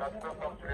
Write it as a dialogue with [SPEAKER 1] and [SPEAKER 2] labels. [SPEAKER 1] কাজটা সবচেয়ে